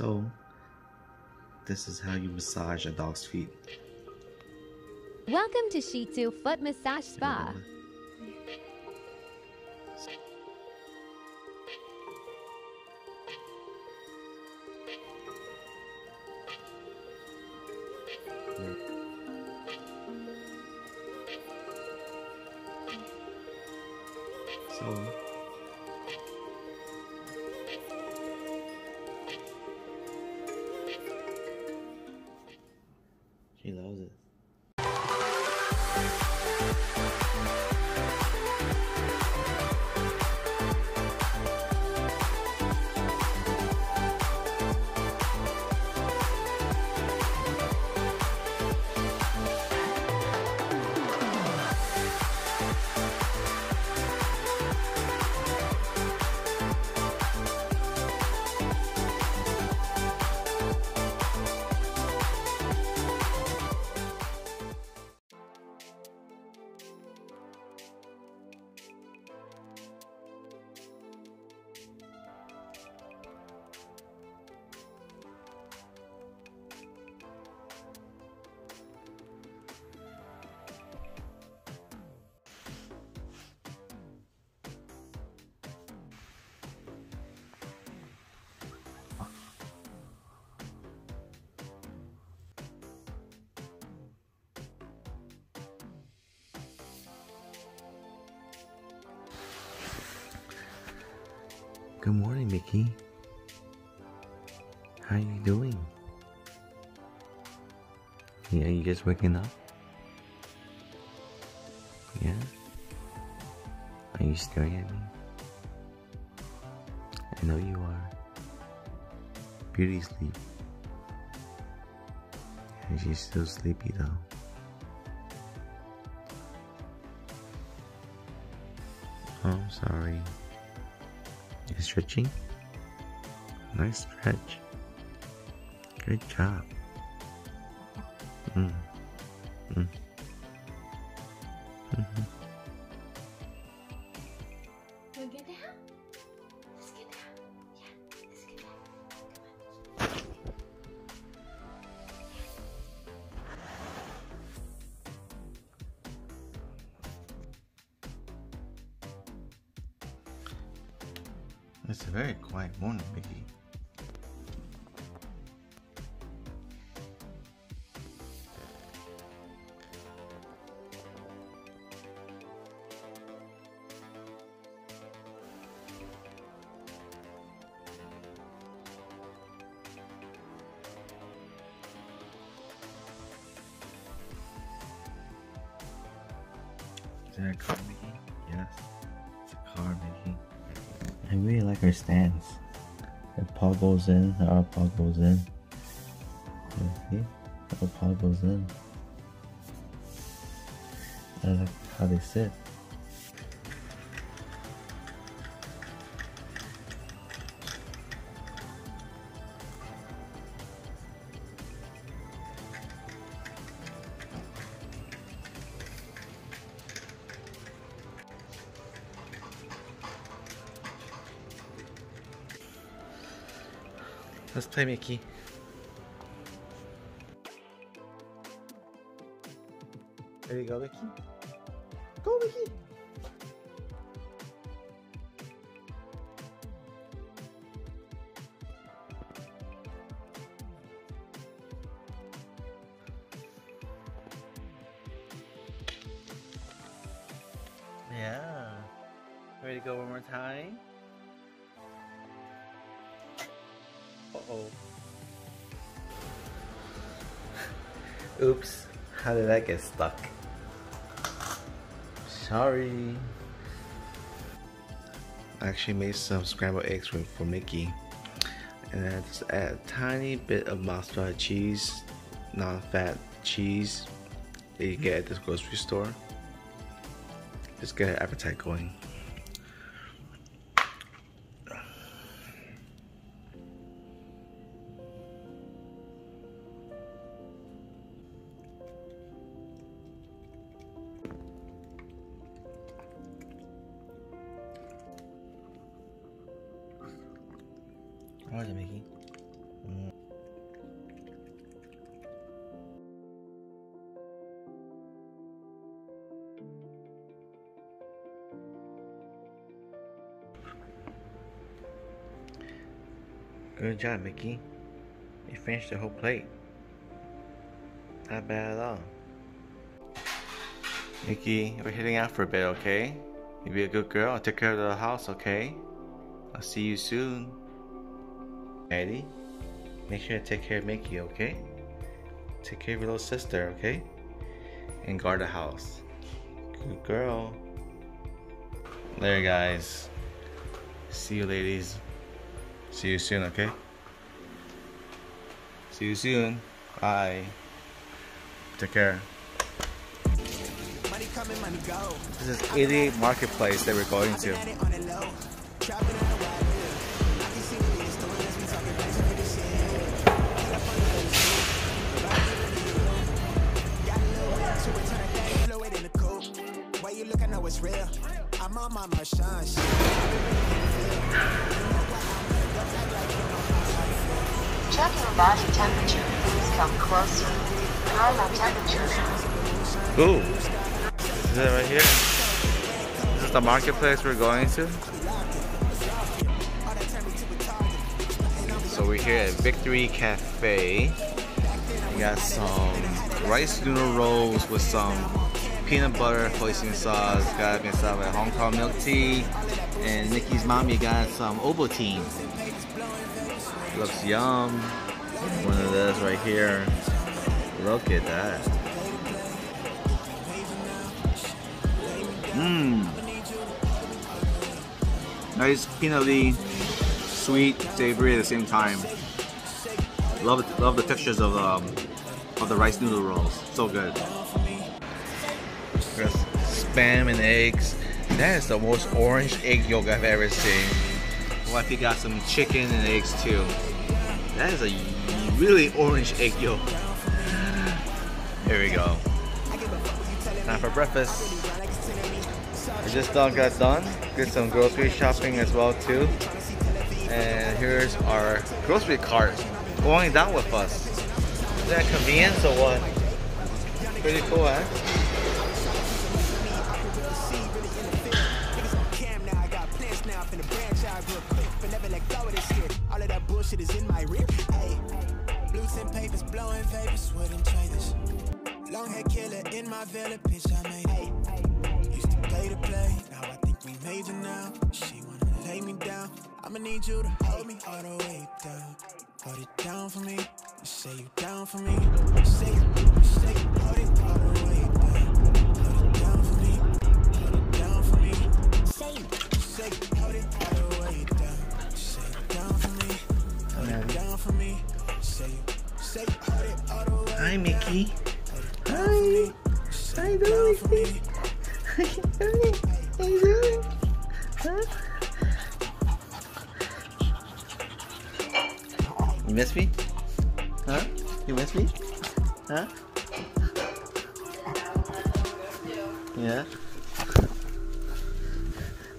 So, this is how you massage a dog's feet. Welcome to Shih Tzu Foot Massage Spa. She loves it. Good morning, Mikki. How are you doing? Yeah, you just waking up? Yeah? Are you staring at me? I know you are. Beauty sleep. And she's still sleepy though. Oh, I'm sorry. You stretching? Nice stretch. Good job. Mm. Mm. Mhm. It's a very quiet morning, Mikki. Paw goes in, her other goes in. Other paw goes in. I like how they sit. Let's play Mikki. There you go, Mikki. How did that get stuck? Sorry. I actually made some scrambled eggs for, Mikki. And I just add a tiny bit of mozzarella cheese, non-fat cheese that you get at this grocery store. Just get her appetite going. What am Good job, Mikki. You finished the whole plate. Not bad at all. Mikki, we're heading out for a bit, okay? You be a good girl. I'll take care of the house, okay? I'll see you soon. Eddie, make sure to take care of Mikki, okay? Take care of your little sister, okay? And guard the house. Good girl. There, guys. See you, ladies. See you soon, okay? See you soon. Bye. Take care. This is 80 Marketplace that we're going to. Is that right here? This is the marketplace we're going to? So we're here at Victory Cafe. We got some rice noodle rolls with some peanut butter hoisin sauce. Got me some Hong Kong milk tea. And Mikki's mommy got some Ovaltine. Looks yum. One of those right here. Look at that. Mmm. Nice peanutty, sweet, savory at the same time. Love it, love the textures of um of the rice noodle rolls. So good. There's spam and eggs. That is the most orange egg yolk I've ever seen. Well, if you got some chicken and eggs too. That is a really orange egg yolk. Here we go. Time for breakfast. Just done got done. Did some grocery shopping as well too. And here's our grocery cart going down with us. Is that convenience or what? Pretty cool, that bullshit is in my rear. Hey, blue tint papers, blowing vapors, wouldn't trade this. Long hair killer in my villa, bitch, I made it. To play to play, now I think we major now. She wanna lay me down, I'ma need you to hold me all the way down. Hold it down for me, you say you down for me. You Say, say, hold it all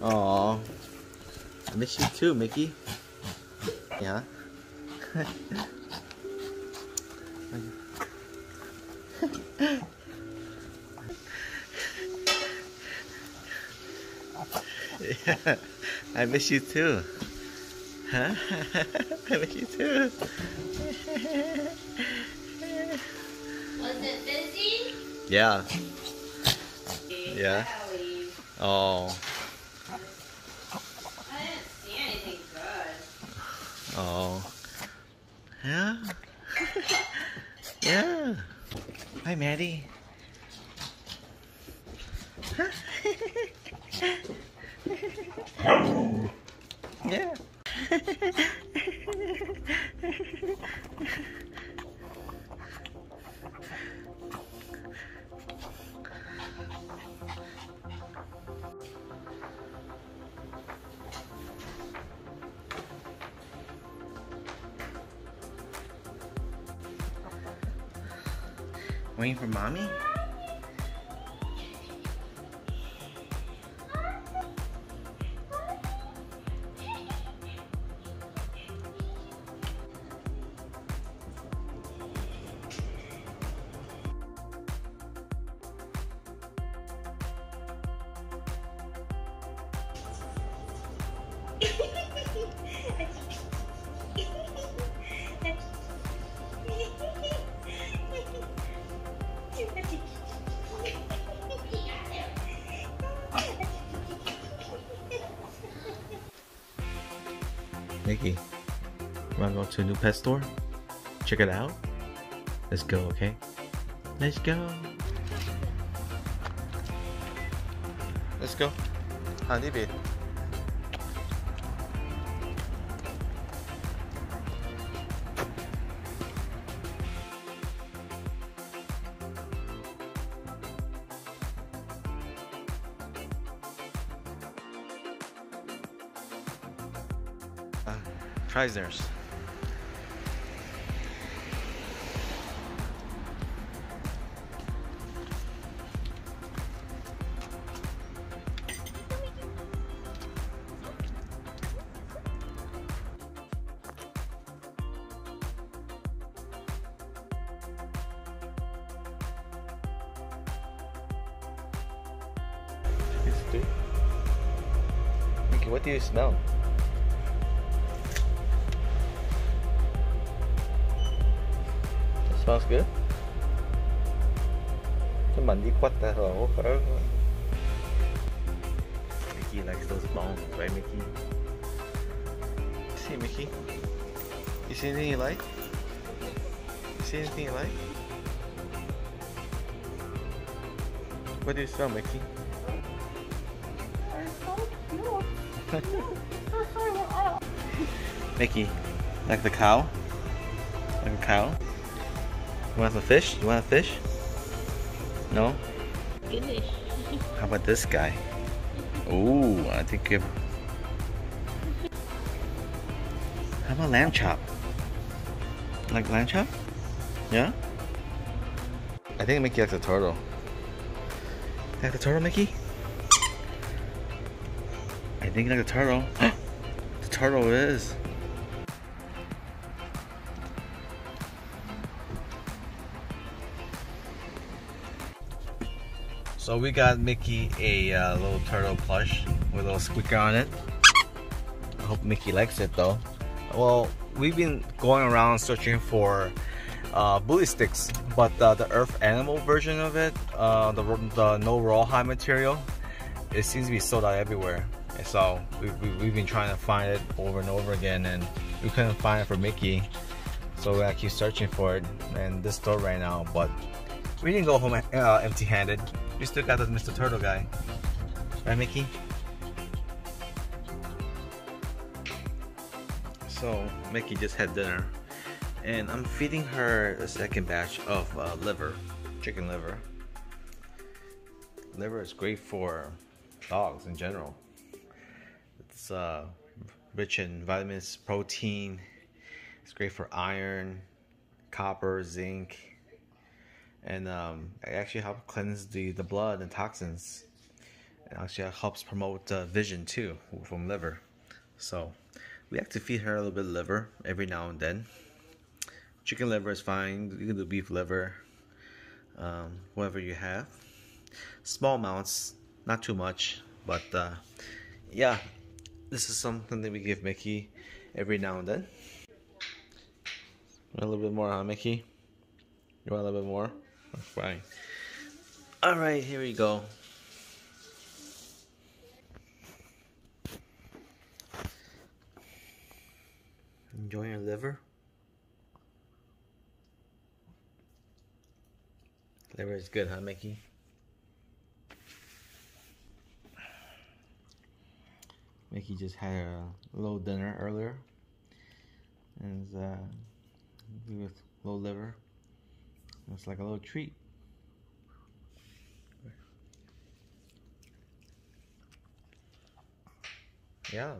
Oh, I miss you too, Mikki. Yeah. yeah. I miss you too. Huh? I miss you too. Was it busy? Yeah. Yeah. Oh. I didn't see anything good. Oh. Yeah. yeah. Hi, Maddie. yeah. Waiting for mommy? Mikki? Wanna go to a new pet store? Check it out? Let's go, okay? Let's go. Let's go. Honey Uh, Treisner's. Mikki, what do you smell? That smells good. Cái mình đi quắt ta rồi, phở. Mikki likes those bones, right, Mikki? See, Mikki? You see anything you like? You see anything you like? What do you smell, Mikki? Mikki, like the cow? Like a cow? You want some fish? You want a fish? No? Goodness. How about this guy? Ooh, I think you How about lamb chop? Like lamb chop? Yeah? I think Mikki likes a turtle. Like the turtle, Mikki? I think like a turtle. the turtle it is. So we got Mikki a uh, little turtle plush with a little squeaker on it. I hope Mikki likes it though. Well, we've been going around searching for uh, bully sticks, but uh, the Earth Animal version of it, uh, the, the no rawhide material, it seems to be sold out everywhere. And so we, we, we've been trying to find it over and over again, and we couldn't find it for Mikki. So we gotta keep searching for it in this store right now. But we didn't go home uh, empty-handed. We still got that Mr. Turtle guy, right, Mikki? So Mikki just had dinner, and I'm feeding her a second batch of uh, liver, chicken liver. Liver is great for dogs in general. It's uh, rich in vitamins, protein. It's great for iron, copper, zinc, and um, it actually helps cleanse the, the blood and toxins. It actually helps promote uh, vision too from liver. So we have to feed her a little bit of liver every now and then. Chicken liver is fine. You can do beef liver, um, whatever you have. Small amounts, not too much, but uh, yeah, this is something that we give Mikki every now and then. A little bit more, huh, Mikki? You want a little bit more? Fine. All right, here we go. Enjoy your liver. Liver is good, huh, Mikki? Mikki just had a little dinner earlier, and uh, with low liver. It's like a little treat. Yeah.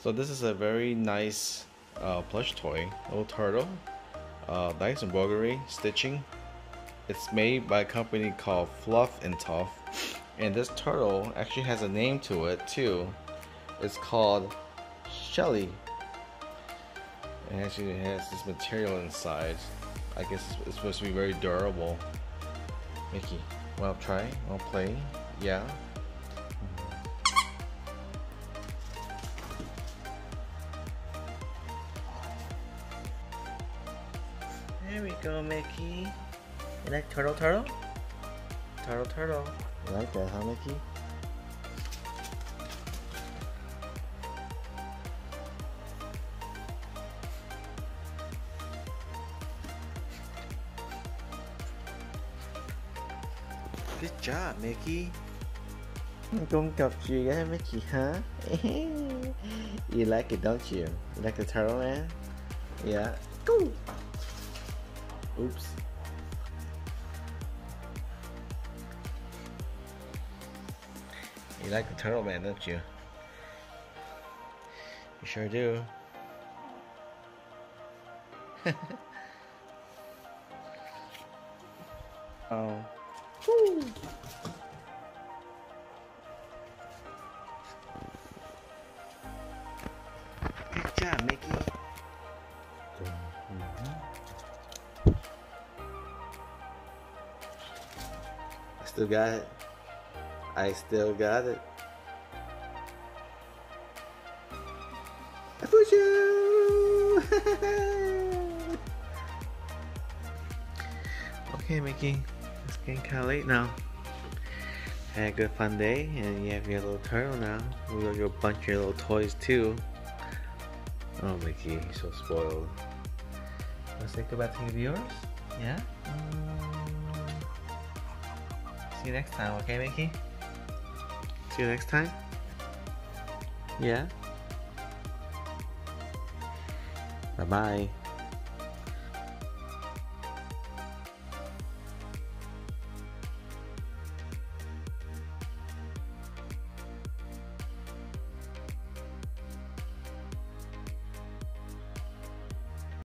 So this is a very nice uh, plush toy, little turtle. Uh, nice embroidery, stitching. It's made by a company called Fluff and Tuff. And this turtle actually has a name to it too. It's called Shelly. It actually has this material inside. I guess it's, it's supposed to be very durable. Mikki, wanna try? Wanna play? Yeah? There we go, Mikki. You like turtle turtle? Turtle turtle. You like that, huh, Mikki? Mikki? Don't got you, yeah, Mikki, huh? you like it, don't you? You like the turtle man? Yeah. Go! Oops. You like the turtle man, don't you? You sure do. oh. Woo. Job, Mikki. I still got it. I still got it. I push you! okay, Mikki. It's getting kind of late now. Had a good fun day, and you have your little turtle now. We got your bunch of your little toys too. Oh, Mikki, you're so spoiled. Let's say goodbye to your viewers. Yeah. Mm. See you next time, okay, Mikki? See you next time. Yeah. Bye bye.